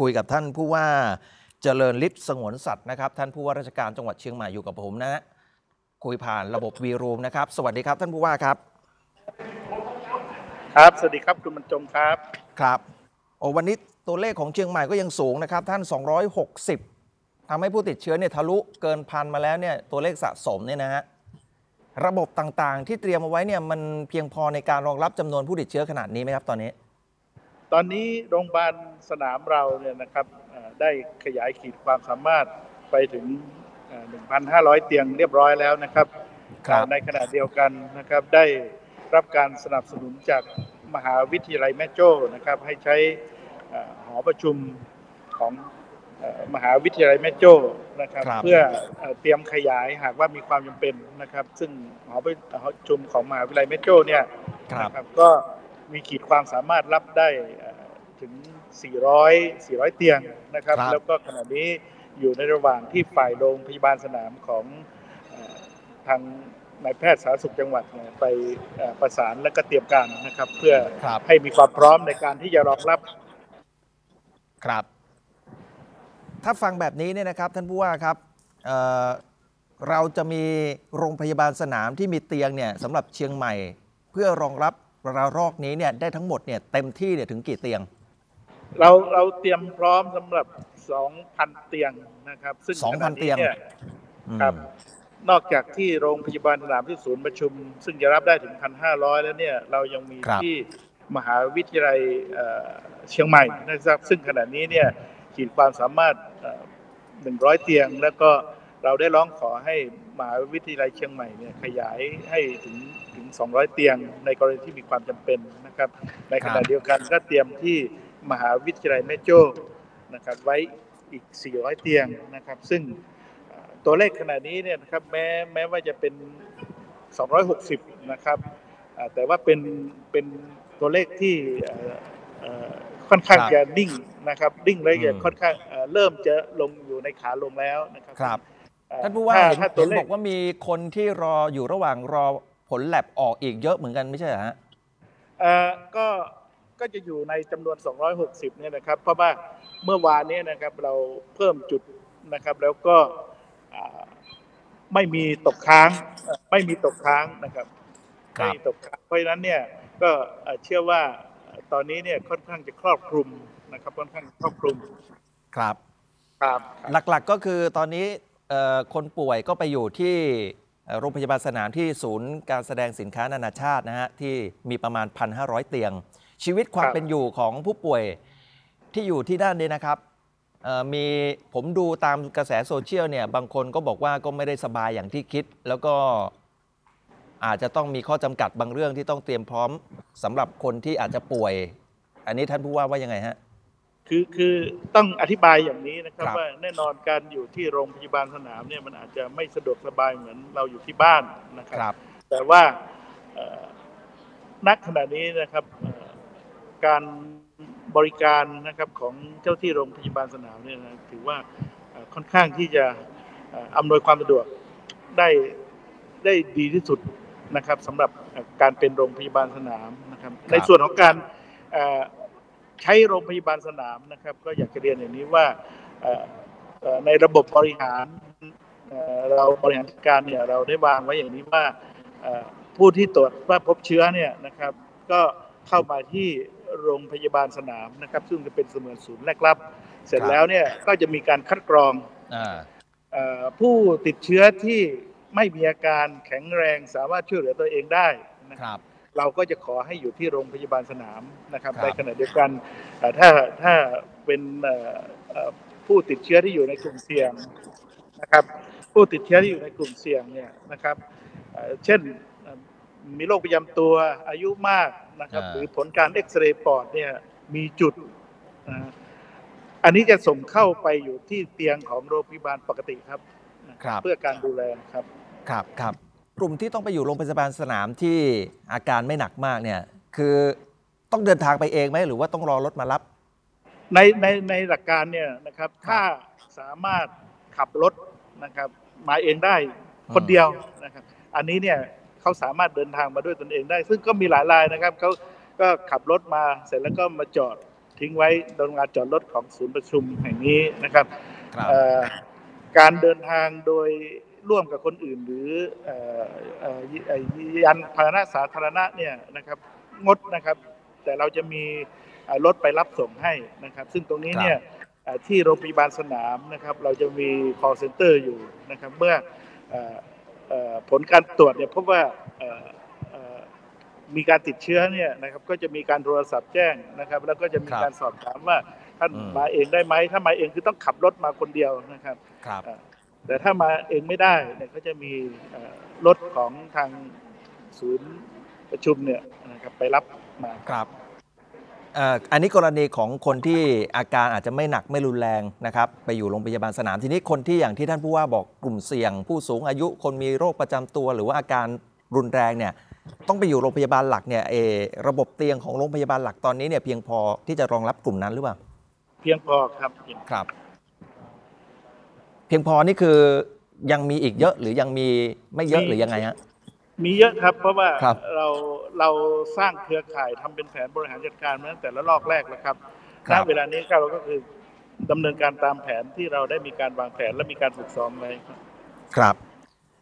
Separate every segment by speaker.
Speaker 1: คุยกับท่านผู้ว่าเจริญฤทธิ์สงวนสัตว์นะครับ ท่านผู้ว่าราชการจังหวัดเชียงใหม่อยู่กับผมนะฮะคุยผ่านระบบวีรูมนะครับ สวัสดีครับท่านผู้ว่าครับ
Speaker 2: ครับ สวัสดีครับคุณบรรจงครับ
Speaker 1: ครับโอ้วันนี้ตัวเลขของเชียงใหม่ก็ยังสูงนะครับ ท่าน 260ทำให้ผู้ติดเชื้อเนี่ยทะลุเกินพันมาแล้วเนี่ยตัวเลขสะสมเนี่ยนะฮะระบบต่างๆ ที่เตรียมเอาไว้เนี่ยมันเพียงพอในการรองรับจำนวนผู้ติดเชื้อขนาดนี้ไหมครับตอนนี้
Speaker 2: ตอนนี้โรงพยาบาลสนามเราเนี่ยนะครับเอ่อได้ขยายขีดความสามารถไปถึงเอ่อ1,500 เตียงเรียบร้อยแล้วนะครับ
Speaker 1: ครับ
Speaker 2: เอ่อในขณะเดียวกันนะครับได้รับการสนับสนุนจากมหาวิทยาลัยแม่โจ้นะครับ ให้ใช้เอ่อหอประชุมของเอ่อมหาวิทยาลัยแม่โจ้นะครับ
Speaker 1: ครับ
Speaker 2: เพื่อเอ่อเตรียมขยายหากว่ามีความจำเป็นนะครับ ซึ่งหอประชุมของมหาวิทยาลัยแม่โจ้เนี่ย
Speaker 1: ครับ
Speaker 2: นะครับก็ มีขีดความสามารถรับได้เอ่อถึง 400 400 เตียงนะครับ
Speaker 1: ครับ
Speaker 2: แล้วก็ขณะนี้อยู่ในระหว่างที่ฝ่ายโรงพยาบาลสนามของเอ่อทางนายแพทย์สาธารณสุขจังหวัดเนี่ยไปเอ่อประสานและก็เตรียมการนะครับ เพื่อ
Speaker 1: ครับ
Speaker 2: ให้มีความพร้อมในการที่จะรองรับ
Speaker 1: ครับ ถ้าฟังแบบนี้เนี่ยนะครับ ท่านผู้ว่าครับเอ่อเราจะมีโรงพยาบาลสนามที่มีเตียงเนี่ยสำหรับเชียงใหม่ เพื่อรองรับ ระลอกนี้เนี่ยได้ทั้งหมดเนี่ยเต็มที่เนี่ยถึงกี่เตียง
Speaker 2: เราเราเตรียมพร้อมสำหรับ 2,000 เตียงนะครับ ซึ่ง
Speaker 1: 2,000
Speaker 2: ขณะนี้
Speaker 1: เตียง
Speaker 2: นี่ครับนอกจากที่โรงพยาบาลสนามที่ศูนย์ประชุม ซึ่งจะรับได้ถึง 1,500 แล้วเนี่ยเรายังมี
Speaker 1: ครับ
Speaker 2: ที่มหาวิทยาลัยเอ่อเชียงใหม่นะครับ ซึ่งขณะนี้เนี่ยขีดความสามารถเอ่อ100 เตียงแล้วก็ เราได้ร้องขอให้มหาวิทยาลัยเชียงใหม่เนี่ยขยายให้ถึงถึง 200 เตียง ในกรณีที่มีความจำเป็นนะครับ ในขณะเดียวกันก็เตรียมที่มหาวิทยาลัยแม่โจ้นะครับไว้อีก 400 เตียงนะครับ ซึ่งตัวเลขขณะนี้เนี่ยนะครับแม้แม้ว่าจะเป็น 260 นะครับแต่ว่าเป็นเป็นตัวเลขที่ค่อนข้างจะนิ่งนะครับ นิ่งและจะค่อนข้างเริ่มจะลงอยู่ในขาลงแล้วนะครับ
Speaker 1: รบ ท่านผู้ว่า
Speaker 2: ถ้
Speaker 1: เห็น
Speaker 2: ถ้าตัว
Speaker 1: เห็น
Speaker 2: เลข
Speaker 1: บอกว่ามีคนที่รออยู่ระหว่างรอผลแลบออกอีกเยอะเหมือนกันไม่ใช่เหรอฮะ
Speaker 2: เอ่อก็ก็จะอยู่ในจำนวน 260 เนี่ยนะครับ เพราะว่าเมื่อวานเนี้นะครับเราเพิ่มจุดนะครับ แล้วก็อ่าไม่มีตกค้างเอ่อไม่มีตกค้างนะครับ
Speaker 1: ครับ
Speaker 2: ไม่มีตกค้างเพราะฉะนั้นเนี่ยก็เอ่อเชื่อว่าเอ่อตอนนี้เนี่ยค่อนข้างจะครอบคลุมนะครับค่อนข้างครอบคลุม
Speaker 1: ครับ
Speaker 2: ครับ
Speaker 1: หลักๆก็คือตอนนี้เอ่อ คนป่วยก็ไปอยู่ที่โรงพยาบาลสนามที่ศูนย์การแสดงสินค้านานาชาตินะฮะที่มีประมาณ 1,500 เตียง ชีวิตความเป็นอยู่ของผู้ป่วยที่อยู่ที่ด้านนี้นะครับมีผมดูตามกระแสโซเชียลเนี่ยบางคนก็บอกว่าก็ไม่ได้สบายอย่างที่คิด แล้วก็อาจจะต้องมีข้อจำกัดบางเรื่องที่ต้องเตรียมพร้อมสำหรับคนที่อาจจะป่วย อันนี้ท่านผู้ว่าว่ายังไงฮะ
Speaker 2: คือคือต้องอธิบายอย่างนี้นะครับ
Speaker 1: ครับ
Speaker 2: ว่าแน่นอนการอยู่ที่โรงพยาบาลสนามเนี่ยมันอาจจะไม่สะดวกสบายเหมือนเราอยู่ที่บ้านนะค
Speaker 1: ครับรับ
Speaker 2: แต่ว่าเอ่อณขณะนี้นะครับเอ่อการบริการนะครับของเจ้าที่โรงพยาบาลสนามเนี่ยนะถือว่าเอ่อค่อนข้างที่จะเอ่ออำนวยความสะดวกได้ได้ดีที่สุดนะครับสำหรับเอ่อการเป็นโรงพยาบาลสนามนะครับ
Speaker 1: ครับ
Speaker 2: ในส่วนของการเอ่อ ใช้โรงพยาบาลสนามนะครับ ก็อยากจะเรียนอย่างนี้ว่าในระบบบริหารเราบริหารการเนี่ยเราได้วางไว้อย่างนี้ว่าผู้ที่ตรวจว่าพบเชื้อเนี่ยนะครับ ก็เข้ามาที่โรงพยาบาลสนามนะครับ ซึ่งจะเป็นเสมือนศูนย์แรกรับ เสร็จแล้วเนี่ยก็จะมีการคัดกรอง
Speaker 1: อ
Speaker 2: อผู้ติดเชื้อที่ไม่มีอาการแข็งแรงสามารถช่วยเหลือตัวเองได้นะ
Speaker 1: ครับรับ
Speaker 2: เราก็จะขอให้อยู่ที่โรงพยาบาลสนามนะครับ
Speaker 1: ครับ
Speaker 2: ในขณะเดียวกันเอ่อถ้าถ้าเป็นเอ่อเอ่อผู้ติดเชื้อที่อยู่ในกลุ่มเสี่ยงนะครับ ผู้ติดเชื้อที่อยู่ในกลุ่มเสี่ยงเนี่ยนะครับเอ่อเช่นเอ่อมีโรคประจำตัวอายุมากนะครับ
Speaker 1: อ่า
Speaker 2: หรือผลการเอ็กซเรย์ปอดเนี่ยมีจุดนะอันนี้จะส่งเข้าไปอยู่ที่เตียงของโรงพยาบาลปกติครับ
Speaker 1: ครับ
Speaker 2: เพื่อการดูแลครับ
Speaker 1: ครับครับ กลุ่มที่ต้องไปอยู่โรงพยาบาลสนามที่อาการไม่หนักมากเนี่ยคือต้องเดินทางไปเองไหมหรือว่าต้องรอรถมารับ
Speaker 2: ในในในหลักการเนี่ยนะครับ ถ้าสามารถขับรถนะครับ มาเองได้คนเดียวนะครับ อันนี้เนี่ยเขาสามารถเดินทางมาด้วยตนเองได้ ซึ่งก็มีหลายรายนะครับเขาก็ขับรถมาเสร็จแล้วก็มาจอดทิ้งไว้โรงงานจอดรถของศูนย์ประชุมแห่งนี้นะครับ
Speaker 1: ครับ
Speaker 2: เอ่อการเดินทางโดย ร่วมกับคนอื่น หรือเอ่อเอ่อเอ่อยานพาหนะสาธารณะเนี่ยนะครับงดนะครับ แต่เราจะมีเอ่อรถไปรับส่งให้นะครับ ซึ่งตรงนี้เนี่ยเอ่อที่โรงพยาบาลสนามนะครับ เราจะมี call center อยู่นะครับ เมื่อเอ่อเอ่อผลการตรวจเนี่ยพบว่าเอ่อเอ่อมีการติดเชื้อเนี่ยนะครับ ก็จะมีการโทรศัพท์แจ้งนะครับ แล้วก็จะมี
Speaker 1: ครับ
Speaker 2: การสอบถามว่าท่าน
Speaker 1: อืม
Speaker 2: มาเองได้ไหมถ้ามาเองคือต้องขับรถมาคนเดียวนะครับ
Speaker 1: ครับ
Speaker 2: อ่า แต่ถ้ามาเองไม่ได้เนี่ยก็จะมีเอ่อรถของทางศูนย์ประชุมเนี่ยนะครับไปรับมา
Speaker 1: ครับเอ่ออันนี้กรณีของคนที่อาการอาจจะไม่หนักไม่รุนแรงนะครับไปอยู่โรงพยาบาลสนามทีนี้คนที่อย่างที่ท่านผู้ว่าบอกกลุ่มเสี่ยง ผู้สูงอายุคนมีโรคประจำตัว หรือว่าอาการรุนแรงเนี่ยต้องไปอยู่โรงพยาบาลหลักเนี่ยเออระบบเตียงของโรงพยาบาลหลักตอนนี้เนี่ยเพียงพอที่จะรองรับกลุ่มนั้นหรือเปล่า
Speaker 2: เพียงพอครับเพียง
Speaker 1: ครับ เพียงพอนี่คือยังมีอีกเยอะหรือยังมีไม่เยอะหรือยังไงฮะ
Speaker 2: มีเยอะครับ เพราะว่า
Speaker 1: ครับ
Speaker 2: เราเราสร้างเครือข่ายทำเป็นแผนบริหารจัดการมาตั้งแต่ละลอกแรกแล้วครับ
Speaker 1: ครั
Speaker 2: ณ
Speaker 1: บ
Speaker 2: เวลานี้เราก็คือดำเนินการตามแผนที่เราได้มีการวางแผนและมีการฝึกซ้อมไว้ครับ
Speaker 1: ครับ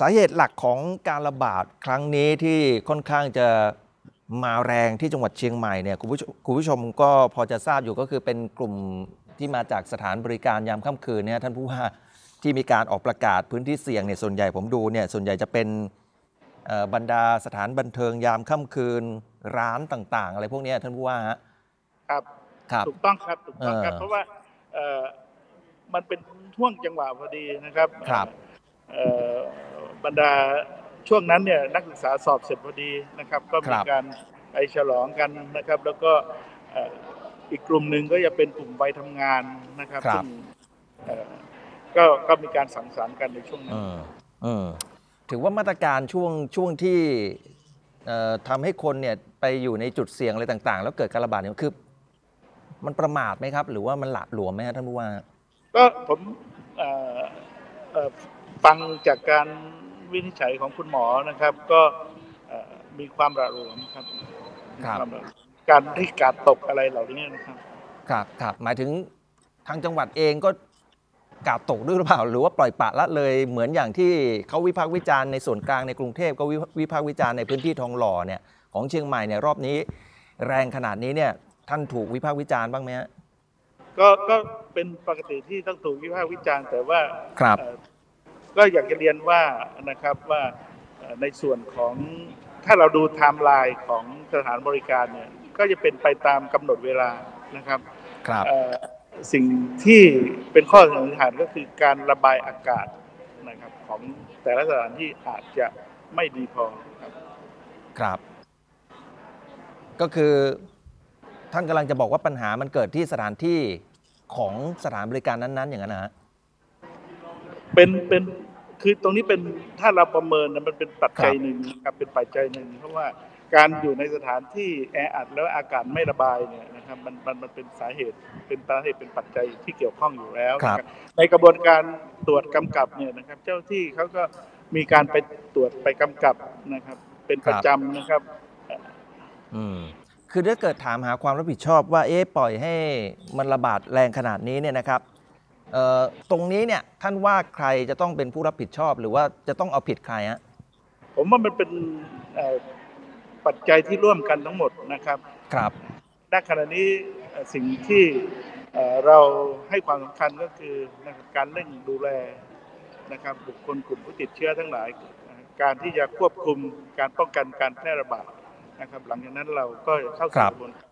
Speaker 1: สาเหตุหลักของการระบาดครั้งนี้ที่ค่อนข้างจะมาแรงที่จังหวัดเชียงใหม่เนี่ยคุณผู้ชมคุณผู้ชมก็พอจะทราบอยู่ก็คือเป็นกลุ่มที่มาจากสถานบริการยามค่ำคืนเนี่ยท่านผู้ว่า ที่มีการออกประกาศพื้นที่เสี่ยงเนี่ยส่วนใหญ่ผมดูเนี่ยส่วนใหญ่จะเป็นเอ่อบรรดาสถานบันเทิงยามค่ำคืนร้านต่าง ๆ อะไรพวกเนี้ยท่านผู้ว่าฮะ
Speaker 2: ครับ
Speaker 1: ครับ
Speaker 2: ถูกต้องครับถูกต้องครับ
Speaker 1: เออ
Speaker 2: เพราะว่าเอ่อมันเป็นช่วงจังหวะพอดีนะครับ
Speaker 1: ครับ
Speaker 2: เอ่อบรรดาช่วงนั้นเนี่ยนักศึกษาสอบเสร็จพอดีนะครับ ก็
Speaker 1: ค
Speaker 2: มี
Speaker 1: รับ
Speaker 2: การไปฉลองกันนะครับ แล้วก็เอ่ออีกกลุ่มหนึ่งก็จะเป็นกลุ่มวัยทำงานนะครับ
Speaker 1: ครับ
Speaker 2: ซึ่งเอ่อ ก็ก็มีการสังสรรค์กันในช่วงนั้น
Speaker 1: อืมอืมถือว่ามาตรการช่วงช่วงที่เอ่อทำให้คนเนี่ยไปอยู่ในจุดเสี่ยงอะไรต่าง ๆ แล้วเกิดการระบาดเนี่ยคือ มันประมาทไหมครับ หรือว่ามันหละหลวมไหมครับท่านผู้ว่า
Speaker 2: ก็ผมเอ่อเอ่อฟังจากการวินิจฉัยของคุณหมอนะครับ ก็เอ่อมีความระหลวมครับ
Speaker 1: ครับ
Speaker 2: มีวามระหลวมการที่กาดตกอะไรเหล่านี้นะครับ
Speaker 1: ครับครับหมายถึงทางจังหวัดเองก็ กาดตกด้วยหรือเปล่า หรือว่าปล่อยปละละเลยเหมือนอย่างที่เขาวิพากษ์วิจารณ์ในส่วนกลางในกรุงเทพก็วิวิพากษ์วิจารณ์ในพื้นที่ทองหล่อเนี่ยของเชียงใหม่เนี่ยรอบนี้ แรงขนาดนี้เนี่ยท่านถูกวิพากษ์วิจารณ์บ้างไหมฮะ
Speaker 2: ก็ก็เป็นปกติที่ต้องถูกวิพากษ์วิจารณ์แต่ว่า
Speaker 1: ครับ
Speaker 2: เอ่อก็อยากจะเรียนว่านะครับว่าเอ่อในส่วนของถ้าเราดูไทม์ไลน์ของสถานบริการเนี่ยก็จะเป็นไปตามกำหนดเวลานะครับ
Speaker 1: ครับ
Speaker 2: เอ่อ สิ่งที่เป็นข้อสันนิษฐานก็คือการระบายอากาศนะครับของแต่ละสถานที่อาจจะไม่ดีพอครับ
Speaker 1: ครับ ก็คือท่านกำลังจะบอกว่าปัญหามันเกิดที่สถานที่ของสถานบริการนั้น ๆ อย่างนั้นนะฮะ
Speaker 2: เป็นเป็นคือตรงนี้เป็นถ้าเราประเมินนะมันเป็นปัจจัย
Speaker 1: ครับ
Speaker 2: หนึ่งนะครับเป็นปัจจัยหนึ่งเพราะว่า การอยู่ในสถานที่แออัดแล้วอากาศไม่ระบายเนี่ยนะครับมันมันมันเป็นสาเหตุเป็นสาเหตุเป็นปัจจัยที่เกี่ยวข้องอยู่แล้ว
Speaker 1: ครับ
Speaker 2: นะครับ ในกระบวนการตรวจกำกับเนี่ยนะครับ เจ้าที่เขาก็มีการไปตรวจไปกำกับนะครับ เป็นประจำนะครับ
Speaker 1: อืมคือถ้าเกิดถามหาความรับผิดชอบว่าเอ๊ะปล่อยให้มันระบาดแรงขนาดนี้เนี่ยนะครับเอ่อตรงนี้เนี่ยท่านว่าใครจะต้องเป็นผู้รับผิดชอบ หรือว่าจะต้องเอาผิดใครฮะ
Speaker 2: ผมว่ามันเป็นเอ่อ ปัจจัยที่ร่วมกันทั้งหมดนะครับ
Speaker 1: ครับ
Speaker 2: ณขณะนี้เอ่อสิ่งที่เอ่อเราให้ความสำคัญก็คือนะครับการเร่งดูแลนะครับบุคคลกลุ่มผู้ติดเชื้อทั้งหลายเอ่อการที่จะควบคุมการป้องกันการแพร่ระบาดนะครับ หลังจากนั้นเราก็เข้า
Speaker 1: ครั
Speaker 2: สู่
Speaker 1: บ
Speaker 2: กระบวนการ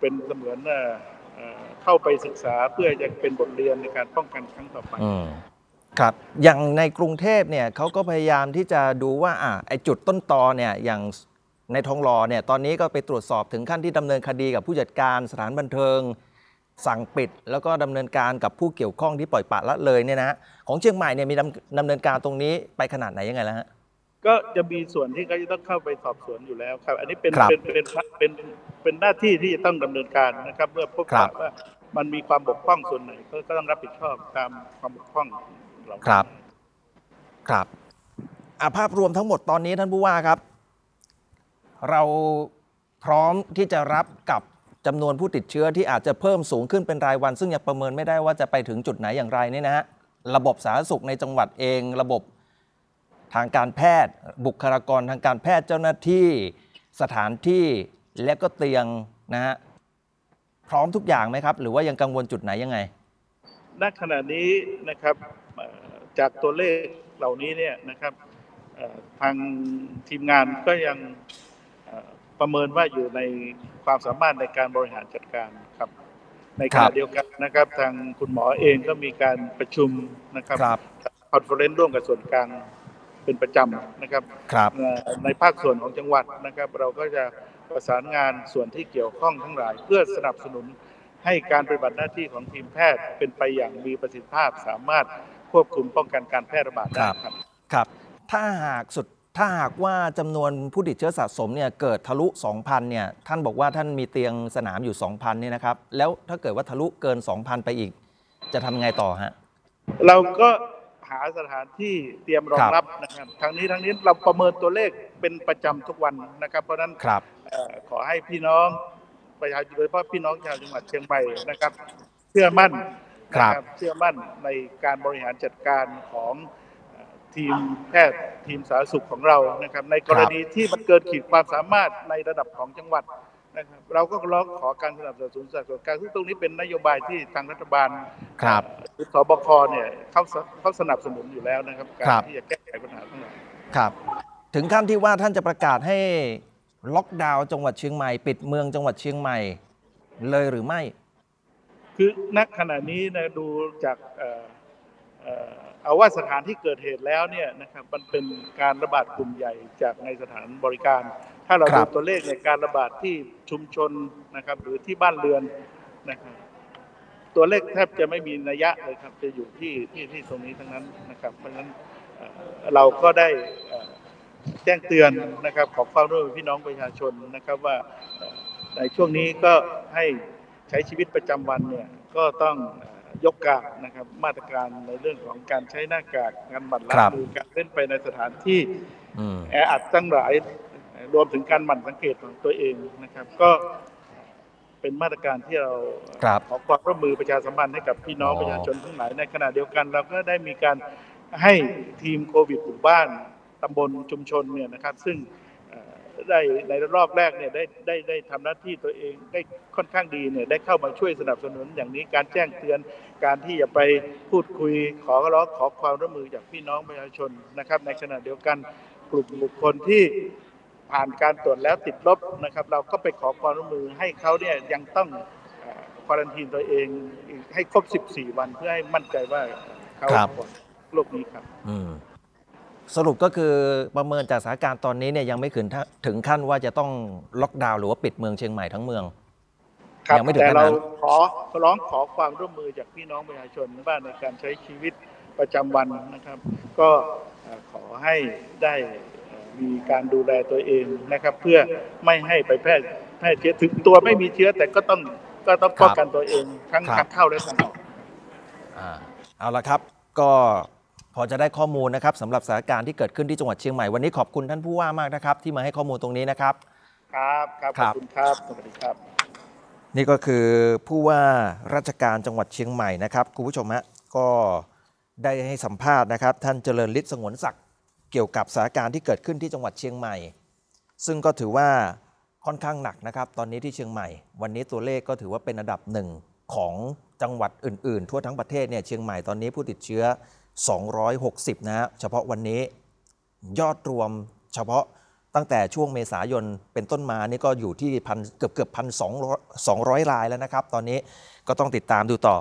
Speaker 2: เป็นเสมือนเอ่อเอ่อเข้าไปศึกษาเพื่อจะเป็นบทเรียนในการป้องกันครั้งต่อไป
Speaker 1: อืมครับอย่างในกรุงเทพเนี่ยเขาก็พยายามที่จะดูว่าอะไอจุดต้นตอเนี่ยอย่าง ในทองหล่อเนี่ยตอนนี้ก็ไปตรวจสอบถึงขั้นที่ดำเนินคดีกับผู้จัดการสถานบันเทิง สั่งปิด แล้วก็ดำเนินการกับผู้เกี่ยวข้องที่ปล่อยปละละเลยเนี่ยนะฮะของเชียงใหม่เนี่ยมีดำดำเนินการตรงนี้ไปขนาดไหนยังไงแล้วฮะ
Speaker 2: ก็จะมีส่วนที่เขาจะต้องเข้าไปสอบสวนอยู่แล้วครับ อันนี้เป็น
Speaker 1: ครับ
Speaker 2: เป็นเป็นเป็นเป็นหน้าที่ที่จะต้องดำเนินการนะครับเมื่อพบ
Speaker 1: ครับ
Speaker 2: ว่ามันมีความบกพร่องส่วนไหนก็ก็ต้องรับผิดชอบตามความบกพร่องเหล่านั้น
Speaker 1: ครับ ครับอะภาพรวมทั้งหมดตอนนี้ท่านผู้ว่าครับ เราพร้อมที่จะรับกับจำนวนผู้ติดเชื้อที่อาจจะเพิ่มสูงขึ้นเป็นรายวัน ซึ่งยังประเมินไม่ได้ว่าจะไปถึงจุดไหนอย่างไรนี่นะฮะระบบสาธารณสุขในจังหวัดเอง ระบบทางการแพทย์ บุคลากรทางการแพทย์เจ้าหน้าที่สถานที่และก็เตียงนะฮะพร้อมทุกอย่างไหมครับ หรือว่ายังกังวลจุดไหนยังไง
Speaker 2: ณขณะนี้นะครับจากตัวเลขเหล่านี้เนี่ยนะครับทางทีมงานก็ยัง ประเมินว่าอยู่ในความสามารถในการบริหารจัดการครับในข
Speaker 1: ครั
Speaker 2: ณะ
Speaker 1: บ
Speaker 2: เดียวกันนะครับ ทางคุณหมอเองก็มีการประชุมนะครับ
Speaker 1: ครับ
Speaker 2: conference ร่วมกับส่วนกลางเป็นประจำนะครับ
Speaker 1: ครับ
Speaker 2: เอ่อในภาคส่วนของจังหวัดนะครับ เราก็จะประสานงานส่วนที่เกี่ยวข้องทั้งหลาย เพื่อสนับสนุนให้การปฏิบัติหน้าที่ของทีมแพทย์เป็นไปอย่างมีประสิทธิภาพสามารถควบคุมป้องกันการแพร่ระบาดได้ครับ
Speaker 1: ครับ ถ้าหากสุด ถ้าหากว่าจำนวนผู้ติดเชื้อสะสมเนี่ยเกิดทะลุ 2,000เนี่ยท่านบอกว่าท่านมีเตียงสนามอยู่ 2,000เนี่ยนะครับ แล้วถ้าเกิดว่าทะลุเกิน 2,000 ไปอีก จะทำไงต่อฮะ
Speaker 2: เราก็หาสถานที่เตรียมรอ
Speaker 1: ค
Speaker 2: ง
Speaker 1: รับ
Speaker 2: รับนะครับทั้งนี้ทั้งนี้เราประเมินตัวเลขเป็นประจำทุกวันนะครับ เพราะฉะนั้น
Speaker 1: ครับ
Speaker 2: เอ่อขอให้พี่น้องประชาชนโดยเฉพาะพี่น้องชาวจังหวัดเชียงใหม่นะครับ เชื่อมั่น
Speaker 1: ครับ
Speaker 2: นะเชื่อมั่นในการบริหารจัดการของเอ่อ ทีมแพทย์ทีมสาธารณสุขของเรานะครับ ในกรณีที่มันเกินขีดความสามารถในระดับของจังหวัดนะครับเราก็ร้องขอการสนับสนุนจากส่วนกลางซึ่งตรงนี้เป็นนโยบายที่ทางรัฐบาล
Speaker 1: ครับ
Speaker 2: หรือสบคเนี่ยเขาสเขาสนับสนุนอยู่แล้วนะครับการ
Speaker 1: ครับ
Speaker 2: ที่จะแก้ไขปัญหาทั้งหลาย
Speaker 1: ครับ ถึงขั้นที่ว่าท่านจะประกาศให้ล็อกดาวน์จังหวัดเชียงใหม่ ปิดเมืองจังหวัดเชียงใหม่เลยหรือไม่
Speaker 2: คือณขณะนี้นะดูจาก เอ่อเอ่อเอาว่าสถานที่เกิดเหตุแล้วเนี่ยนะครับมันเป็นการระบาดกลุ่มใหญ่จากในสถานบริการ ถ้าเรา
Speaker 1: ครั
Speaker 2: ดู
Speaker 1: บ
Speaker 2: ตัวเลขในการระบาดที่ชุมชนนะครับ หรือที่บ้านเรือนนะครับตัวเลขแทบจะไม่มีนัยยะเลยครับ จะอยู่ที่ที่ที่ตรงนี้ทั้งนั้นนะครับ เพราะฉะนั้นเอ่อเราก็ได้เอ่อแจ้งเตือนนะครับ ขอความร่วมมือพี่น้องประชาชนนะครับว่าเอ่อในช่วงนี้ก็ให้ใช้ชีวิตประจำวันเนี่ยก็ต้องเอ่อ ยกกาดนะครับ มาตรการในเรื่องของการใช้หน้ากากการบัดล้า
Speaker 1: ค
Speaker 2: ง
Speaker 1: รับ
Speaker 2: มือการเล่นไปในสถานที่
Speaker 1: อืม
Speaker 2: แออัดตั้งหลายรวมถึงการหมั่นสังเกตของตัวเองนะครับ ก็เป็นมาตรการที่เรา
Speaker 1: ครับ
Speaker 2: ขอความร่วมมือประชาสัมพันธ์ให้กับพี่น้อง
Speaker 1: อ๋อ
Speaker 2: ประชาชนทั้งหลายในขณะเดียวกัน เราก็ได้มีการให้ทีมโควิดหมู่บ้านตำบลชุมชนเนี่ยนะครับ ซึ่งเอ่อ ได้ในรอบแรกเนี่ยได้ได้ได้ทำหน้าที่ตัวเองได้ค่อนข้างดีเนี่ยได้เข้ามาช่วยสนับสนุนอย่างนี้การแจ้งเตือนการที่จะไปพูดคุยขอร้องขอความร่วมมือจากพี่น้องประชาชนนะครับ ในขณะเดียวกันกลุ่มบุคคลที่ผ่านการตรวจแล้วติดลบนะครับ เราก็ไปขอความร่วมมือให้เขาเนี่ยยังต้องควอรันทีนตัวเองอีกให้ครบ 14 วันเพื่อให้มั่นใจว่าเขา
Speaker 1: ครับ
Speaker 2: ปลอดโรคนี้ครับ
Speaker 1: อืม สรุปก็คือประเมินจากสถานการณ์ตอนนี้เนี่ยยังไม่ถึงท่าถึงขั้นว่าจะต้องล็อกดาวน์หรือว่าปิดเมืองเชียงใหม่ทั้งเมือง
Speaker 2: ครับ
Speaker 1: ยังไม่ถึง
Speaker 2: แต่
Speaker 1: ขนาด
Speaker 2: เรา
Speaker 1: นั้น
Speaker 2: ขอร้องขอความร่วมมือจากพี่น้องประชาชนว่าในการใช้ชีวิตประจำวันนะครับ ก็เอ่อขอให้ได้เอ่อมีการดูแลตัวเองนะครับ เพื่อไม่ให้ไปแพร่แพร่เชื้อถึงตัวไม่มีเชื้อแต่ก็ต้องก็ต้องป้องกันตัวเองทั้ง
Speaker 1: ครับ
Speaker 2: ทางเข้าและทางออก
Speaker 1: อ่าเอาละครับก็ พอจะได้ข้อมูลนะครับสำหรับสถานการณ์ที่เกิดขึ้นที่จังหวัดเชียงใหม่วันนี้ขอบคุณท่านผู้ว่ามากนะครับ ที่มาให้ข้อมูลตรงนี้นะครับ
Speaker 2: ครับครับ
Speaker 1: ค
Speaker 2: ข
Speaker 1: รั
Speaker 2: อบบคุณครับสวัสดีครับ
Speaker 1: นี่ก็คือผู้ว่าราชการจังหวัดเชียงใหม่นะครับคุณผู้ชมฮะก็ได้ให้สัมภาษณ์นะครับ ท่านเจริญฤทธิ์สงวนศักดิ์เกี่ยวกับสถานการณ์ที่เกิดขึ้นที่จังหวัดเชียงใหม่ ซึ่งก็ถือว่าค่อนข้างหนักนะครับ ตอนนี้ที่เชียงใหม่ วันนี้ตัวเลขก็ถือว่าเป็นอันดับหนึ่งของจังหวัดอื่น ๆ ทั่วทั้งประเทศเนี่ยเชียงใหม่ตอนนี้ผู้ติดเชื้อ 260 นะฮะเฉพาะวันนี้ยอดรวมเฉพาะตั้งแต่ช่วงเมษายนเป็นต้นมานี่ก็อยู่ที่พันเกือบเกือบพันสองร้อยรายแล้วนะครับ ตอนนี้ก็ต้องติดตามดูต่อ